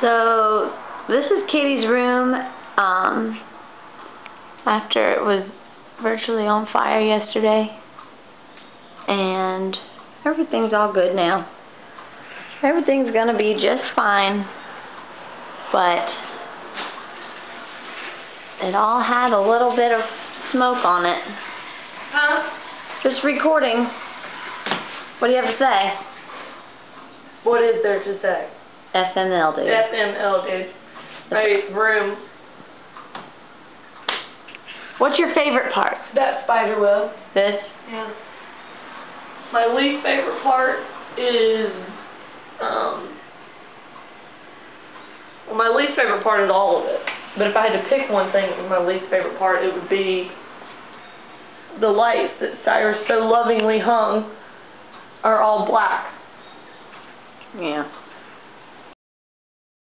So this is Katie's room um, after it was virtually on fire yesterday and everything's all good now. Everything's gonna be just fine but it all had a little bit of smoke on it. Huh? Just recording. What do you have to say? What is there to say? FML dude. FML, dude. My room. What's your favorite part? That spider web. This? Yeah. My least favorite part is, um, well, my least favorite part is all of it. But if I had to pick one thing that was my least favorite part, it would be the lights that Cyrus so lovingly hung are all black. Yeah.